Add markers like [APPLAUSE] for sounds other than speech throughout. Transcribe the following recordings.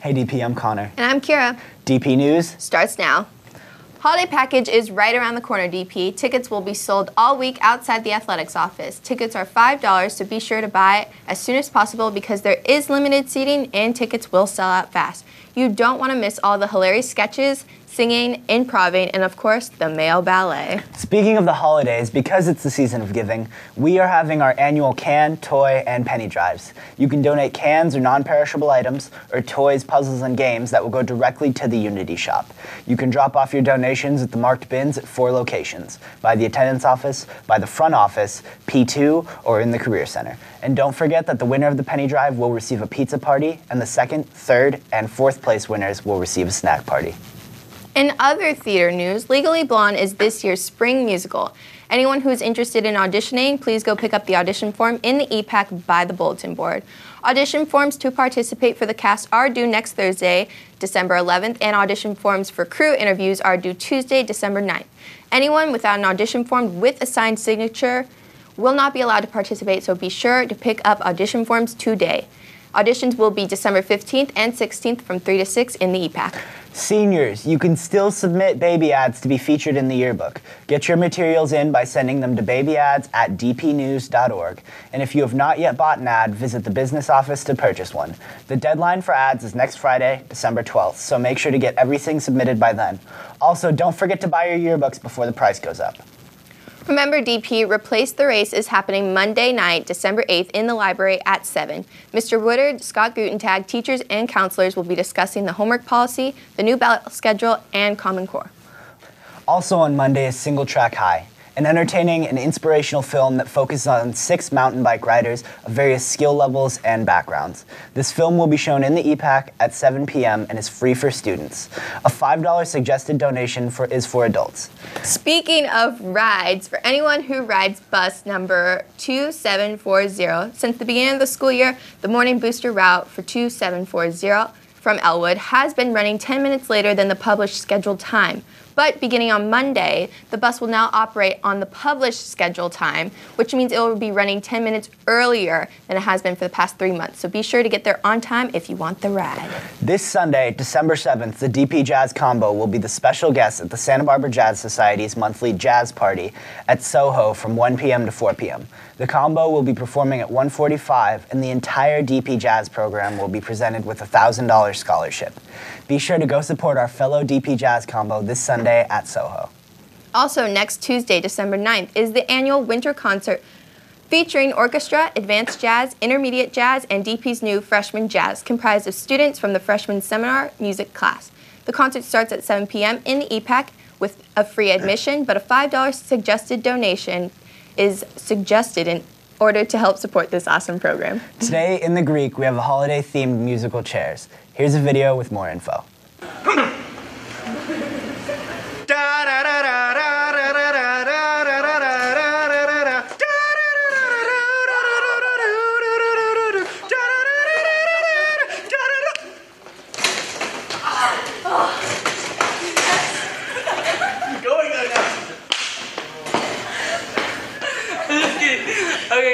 Hey DP, I'm Connor. And I'm Kira. DP News starts now. Holiday package is right around the corner, DP. Tickets will be sold all week outside the athletics office. Tickets are $5, so be sure to buy as soon as possible because there is limited seating and tickets will sell out fast. You don't want to miss all the hilarious sketches, singing, improving, and of course, the male ballet. Speaking of the holidays, because it's the season of giving, we are having our annual can, toy, and penny drives. You can donate cans or non perishable items, or toys, puzzles, and games that will go directly to the Unity Shop. You can drop off your donations at the marked bins at four locations by the attendance office, by the front office, P2, or in the Career Center. And don't forget that the winner of the penny drive will receive a pizza party, and the second, third, and fourth place winners will receive a snack party. In other theater news, Legally Blonde is this year's spring musical. Anyone who is interested in auditioning, please go pick up the audition form in the EPAC by the bulletin board. Audition forms to participate for the cast are due next Thursday, December 11th, and audition forms for crew interviews are due Tuesday, December 9th. Anyone without an audition form with a signed signature will not be allowed to participate, so be sure to pick up audition forms today. Auditions will be December 15th and 16th from 3 to 6 in the EPAC. Seniors, you can still submit baby ads to be featured in the yearbook. Get your materials in by sending them to babyads at dpnews.org. And if you have not yet bought an ad, visit the business office to purchase one. The deadline for ads is next Friday, December 12th, so make sure to get everything submitted by then. Also, don't forget to buy your yearbooks before the price goes up. Remember, DP, Replace the Race is happening Monday night, December 8th, in the library at 7. Mr. Woodard, Scott Gutentag, teachers, and counselors will be discussing the homework policy, the new ballot schedule, and Common Core. Also on Monday is Singletrack High an entertaining and inspirational film that focuses on six mountain bike riders of various skill levels and backgrounds. This film will be shown in the EPAC at 7 p.m. and is free for students. A $5 suggested donation for, is for adults. Speaking of rides, for anyone who rides bus number 2740, since the beginning of the school year, the morning booster route for 2740 from Ellwood has been running 10 minutes later than the published scheduled time. But beginning on Monday, the bus will now operate on the published schedule time, which means it will be running 10 minutes earlier than it has been for the past three months. So be sure to get there on time if you want the ride. This Sunday, December 7th, the DP Jazz Combo will be the special guest at the Santa Barbara Jazz Society's monthly jazz party at Soho from 1 p.m. to 4 p.m. The combo will be performing at 145, and the entire DP Jazz program will be presented with a $1,000 scholarship. Be sure to go support our fellow DP Jazz combo this Sunday at Soho. Also, next Tuesday, December 9th, is the annual winter concert featuring orchestra, advanced jazz, intermediate jazz, and DP's new freshman jazz, comprised of students from the freshman seminar music class. The concert starts at 7 p.m. in the EPAC with a free admission, but a $5 suggested donation is suggested in order to help support this awesome program. Today in the Greek, we have a holiday themed musical chairs. Here's a video with more info.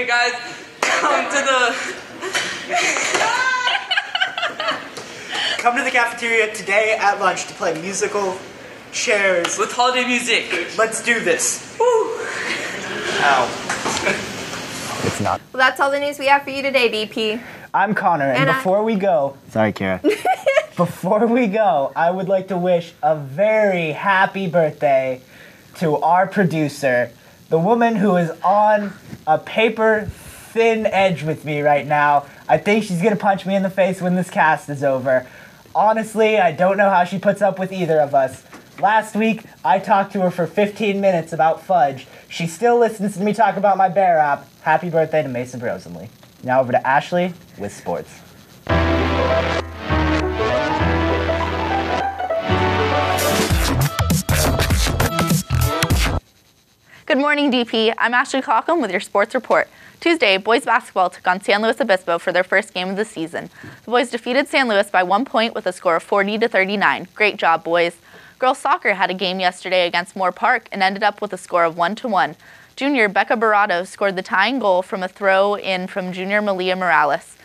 Okay, guys, come to the. come to the cafeteria today at lunch to play musical chairs with holiday music. Let's do this. Woo! Ow. [LAUGHS] it's not. Well, that's all the news we have for you today, DP. I'm Connor, and, and before I... we go, sorry, Kara. [LAUGHS] before we go, I would like to wish a very happy birthday to our producer, the woman who is on a paper thin edge with me right now. I think she's gonna punch me in the face when this cast is over. Honestly, I don't know how she puts up with either of us. Last week, I talked to her for 15 minutes about fudge. She still listens to me talk about my bear app. Happy birthday to Mason Rosenly. Now over to Ashley with sports. Good morning, DP. I'm Ashley Cockham with your sports report. Tuesday, boys basketball took on San Luis Obispo for their first game of the season. The boys defeated San Luis by one point with a score of 40 to 39. Great job, boys. Girls soccer had a game yesterday against Moorpark and ended up with a score of 1 to 1. Junior Becca Barato scored the tying goal from a throw in from junior Malia Morales.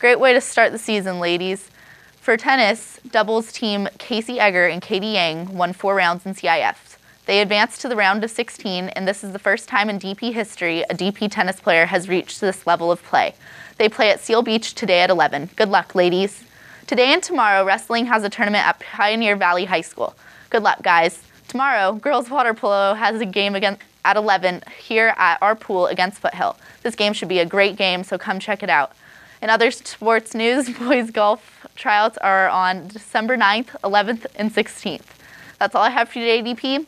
Great way to start the season, ladies. For tennis, doubles team Casey Egger and Katie Yang won four rounds in CIFs. They advanced to the round of 16, and this is the first time in DP history a DP tennis player has reached this level of play. They play at Seal Beach today at 11. Good luck, ladies. Today and tomorrow, wrestling has a tournament at Pioneer Valley High School. Good luck, guys. Tomorrow, girls water polo has a game again at 11 here at our pool against Foothill. This game should be a great game, so come check it out. In other sports news, [LAUGHS] boys golf tryouts are on December 9th, 11th, and 16th. That's all I have for you today, DP.